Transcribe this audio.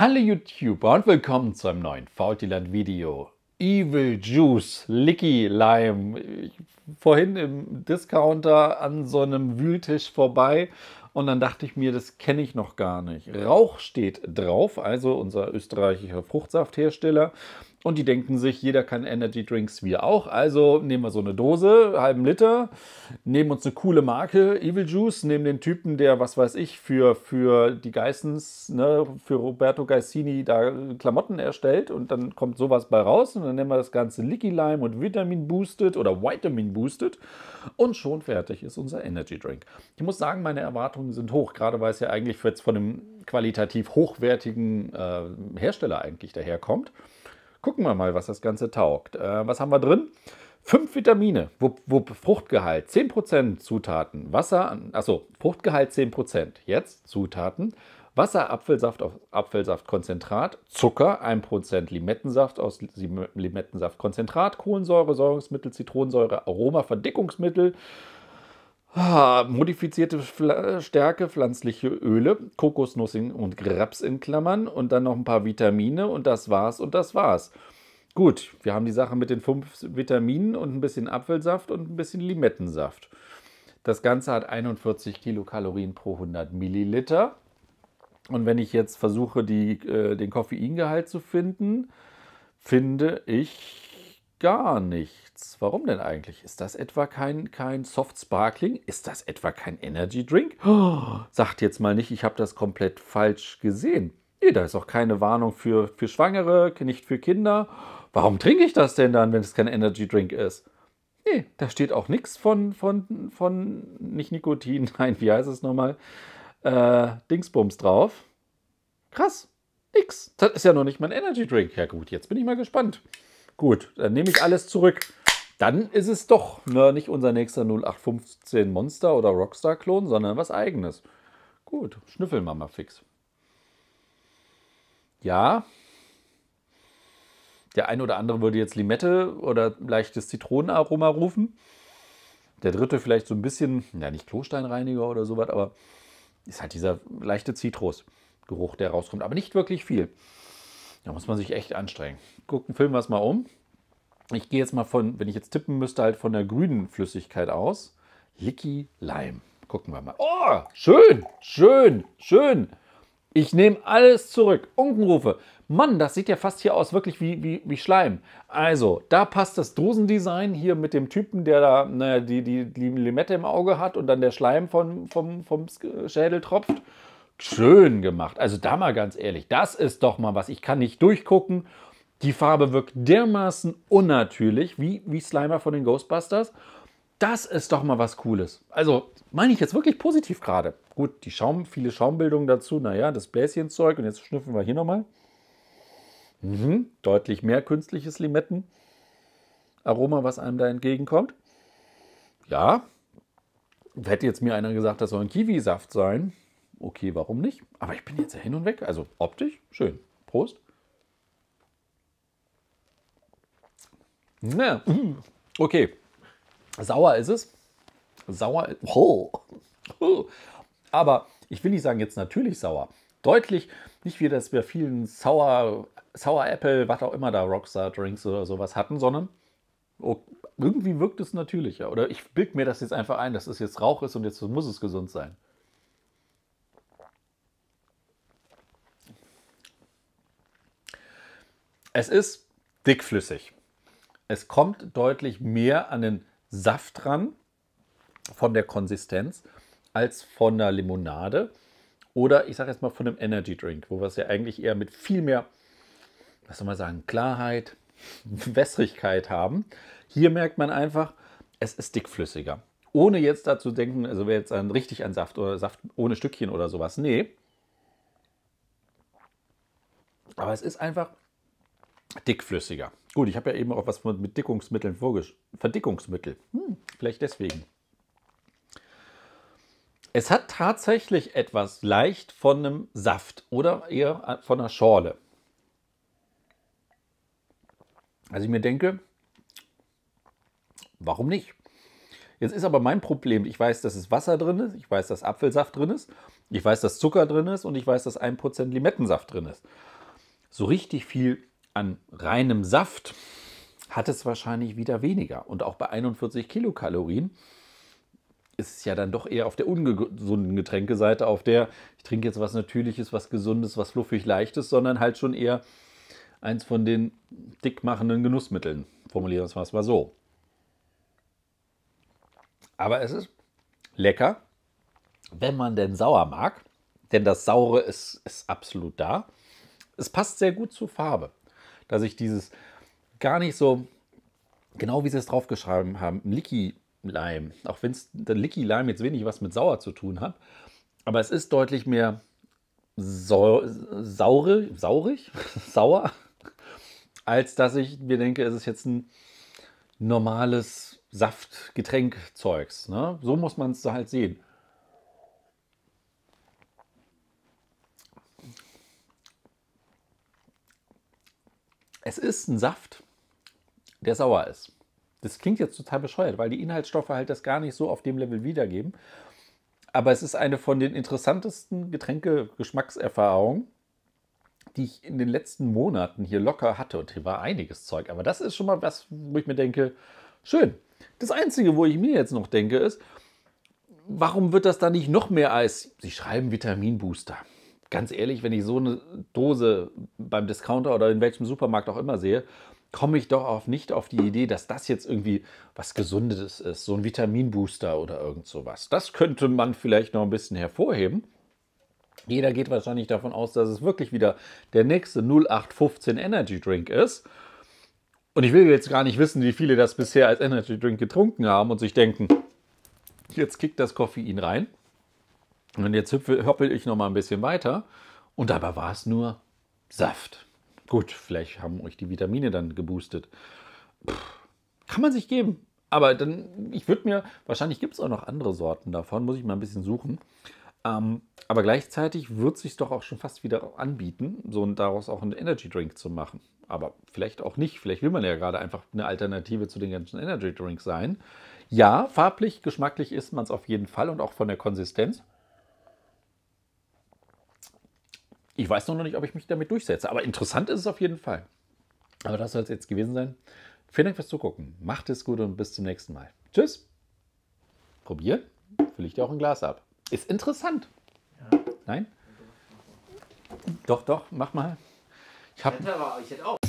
Hallo YouTuber und willkommen zu einem neuen Faultiland Video. Evil Juice, Licky Lime. Ich, vorhin im Discounter an so einem Wühltisch vorbei und dann dachte ich mir, das kenne ich noch gar nicht. Rauch steht drauf, also unser österreichischer Fruchtsafthersteller. Und die denken sich, jeder kann Energy Drinks, wir auch. Also nehmen wir so eine Dose, halben Liter, nehmen uns eine coole Marke, Evil Juice, nehmen den Typen, der, was weiß ich, für, für die Geissens, ne, für Roberto Gaissini da Klamotten erstellt und dann kommt sowas bei raus und dann nennen wir das Ganze Licky Lime und Vitamin Boosted oder Vitamin Boosted und schon fertig ist unser Energy Drink. Ich muss sagen, meine Erwartungen sind hoch, gerade weil es ja eigentlich jetzt von einem qualitativ hochwertigen äh, Hersteller eigentlich daherkommt. Gucken wir mal, was das Ganze taugt. Äh, was haben wir drin? Fünf Vitamine, wupp, wupp, Fruchtgehalt 10% Zutaten, Wasser, achso, Fruchtgehalt 10%, jetzt Zutaten, Wasser, Apfelsaft aus Apfelsaftkonzentrat, Zucker, 1% Limettensaft aus Limettensaftkonzentrat, Kohlensäure, Säurungsmittel, Zitronensäure, Aroma, Verdickungsmittel, Ah, modifizierte Fla Stärke, pflanzliche Öle, Kokosnuss und Graps in Klammern und dann noch ein paar Vitamine und das war's und das war's. Gut, wir haben die Sache mit den fünf Vitaminen und ein bisschen Apfelsaft und ein bisschen Limettensaft. Das Ganze hat 41 Kilokalorien pro 100 Milliliter. Und wenn ich jetzt versuche, die, äh, den Koffeingehalt zu finden, finde ich gar nicht nichts. Warum denn eigentlich? Ist das etwa kein, kein Soft Sparkling? Ist das etwa kein Energy Drink? Oh, sagt jetzt mal nicht, ich habe das komplett falsch gesehen. Nee, da ist auch keine Warnung für, für Schwangere, nicht für Kinder. Warum trinke ich das denn dann, wenn es kein Energy Drink ist? Nee, da steht auch nichts von, von, von, nicht Nikotin, nein, wie heißt es nochmal? Äh, Dingsbums drauf. Krass, nix. Das ist ja noch nicht mein Energy Drink. Ja gut, jetzt bin ich mal gespannt. Gut, dann nehme ich alles zurück. Dann ist es doch ne, nicht unser nächster 0815 Monster oder Rockstar-Klon, sondern was eigenes. Gut, schnüffeln wir mal fix. Ja, der ein oder andere würde jetzt Limette oder leichtes Zitronenaroma rufen. Der dritte vielleicht so ein bisschen, ja nicht Klosteinreiniger oder sowas, aber ist halt dieser leichte Zitrusgeruch, der rauskommt. Aber nicht wirklich viel. Da muss man sich echt anstrengen. Gucken, filmen wir es mal um. Ich gehe jetzt mal von, wenn ich jetzt tippen müsste, halt von der grünen Flüssigkeit aus. Licky Lime. Gucken wir mal. Oh, schön, schön, schön. Ich nehme alles zurück. Unkenrufe. Mann, das sieht ja fast hier aus, wirklich wie, wie, wie Schleim. Also, da passt das Dosendesign hier mit dem Typen, der da naja, die, die, die Limette im Auge hat und dann der Schleim von, vom, vom Schädel tropft. Schön gemacht. Also da mal ganz ehrlich, das ist doch mal was. Ich kann nicht durchgucken die Farbe wirkt dermaßen unnatürlich, wie, wie Slimer von den Ghostbusters. Das ist doch mal was Cooles. Also meine ich jetzt wirklich positiv gerade. Gut, die Schaum, viele Schaumbildungen dazu. Naja, das Bläschenzeug. Und jetzt schnüffeln wir hier nochmal. Mhm, deutlich mehr künstliches Limettenaroma, was einem da entgegenkommt. Ja, hätte jetzt mir einer gesagt, das soll ein Kiwisaft sein. Okay, warum nicht? Aber ich bin jetzt ja hin und weg. Also optisch, schön. Prost. Na, okay. Sauer ist es. Sauer. Oh. Aber ich will nicht sagen jetzt natürlich sauer. Deutlich, nicht wie das bei vielen Sour, Sour Apple, was auch immer da Rockstar Drinks oder sowas hatten, sondern oh, irgendwie wirkt es natürlicher. Oder ich bilde mir das jetzt einfach ein, dass es jetzt Rauch ist und jetzt muss es gesund sein. Es ist dickflüssig. Es kommt deutlich mehr an den Saft ran von der Konsistenz als von der Limonade oder ich sage jetzt mal von einem Energy Drink, wo wir es ja eigentlich eher mit viel mehr, was soll man sagen, Klarheit, Wässrigkeit haben. Hier merkt man einfach, es ist dickflüssiger. Ohne jetzt dazu denken, also wäre jetzt ein, richtig ein Saft oder Saft ohne Stückchen oder sowas. Nee. Aber es ist einfach dickflüssiger. Gut, ich habe ja eben auch was mit Dickungsmitteln vorgestellt. Verdickungsmittel. Hm, vielleicht deswegen. Es hat tatsächlich etwas leicht von einem Saft oder eher von einer Schorle. Also ich mir denke, warum nicht? Jetzt ist aber mein Problem, ich weiß, dass es Wasser drin ist, ich weiß, dass Apfelsaft drin ist, ich weiß, dass Zucker drin ist und ich weiß, dass 1% Limettensaft drin ist. So richtig viel an reinem Saft hat es wahrscheinlich wieder weniger. Und auch bei 41 Kilokalorien ist es ja dann doch eher auf der ungesunden Getränkeseite, auf der ich trinke jetzt was Natürliches, was Gesundes, was fluffig Leichtes, sondern halt schon eher eins von den dickmachenden Genussmitteln. Formulieren wir es mal so. Aber es ist lecker, wenn man denn sauer mag, denn das Saure ist, ist absolut da. Es passt sehr gut zur Farbe, dass ich dieses gar nicht so, genau wie sie es draufgeschrieben haben, Licky Lime, auch wenn der Licky Lime jetzt wenig was mit sauer zu tun hat, aber es ist deutlich mehr sau, saure, saurig, sauer, als dass ich mir denke, es ist jetzt ein normales Saftgetränkzeugs. Ne? So muss man es halt sehen. Es ist ein Saft, der sauer ist. Das klingt jetzt total bescheuert, weil die Inhaltsstoffe halt das gar nicht so auf dem Level wiedergeben. Aber es ist eine von den interessantesten Getränke-Geschmackserfahrungen, die ich in den letzten Monaten hier locker hatte. Und hier war einiges Zeug. Aber das ist schon mal was, wo ich mir denke, schön. Das Einzige, wo ich mir jetzt noch denke, ist, warum wird das da nicht noch mehr als, Sie schreiben Vitaminbooster. Ganz ehrlich, wenn ich so eine Dose beim Discounter oder in welchem Supermarkt auch immer sehe, komme ich doch auch nicht auf die Idee, dass das jetzt irgendwie was Gesundes ist, so ein Vitaminbooster oder irgend sowas. Das könnte man vielleicht noch ein bisschen hervorheben. Jeder geht wahrscheinlich davon aus, dass es wirklich wieder der nächste 0815 Energy Drink ist. Und ich will jetzt gar nicht wissen, wie viele das bisher als Energy Drink getrunken haben und sich denken, jetzt kickt das Koffein rein. Und jetzt hoppel ich noch mal ein bisschen weiter. Und dabei war es nur Saft. Gut, vielleicht haben euch die Vitamine dann geboostet. Puh, kann man sich geben. Aber dann, ich würde mir, wahrscheinlich gibt es auch noch andere Sorten davon, muss ich mal ein bisschen suchen. Ähm, aber gleichzeitig wird es sich doch auch schon fast wieder anbieten, so und daraus auch einen Energy Drink zu machen. Aber vielleicht auch nicht. Vielleicht will man ja gerade einfach eine Alternative zu den ganzen Energy Drinks sein. Ja, farblich, geschmacklich ist man es auf jeden Fall und auch von der Konsistenz. Ich weiß noch nicht, ob ich mich damit durchsetze, aber interessant ist es auf jeden Fall. Aber das soll es jetzt gewesen sein. Vielen Dank fürs Zugucken. Macht es gut und bis zum nächsten Mal. Tschüss. Probieren. Fülle ich dir auch ein Glas ab. Ist interessant. Ja. Nein? Doch, doch, mach mal. Ich, hab, ich hätte auch.